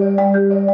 Música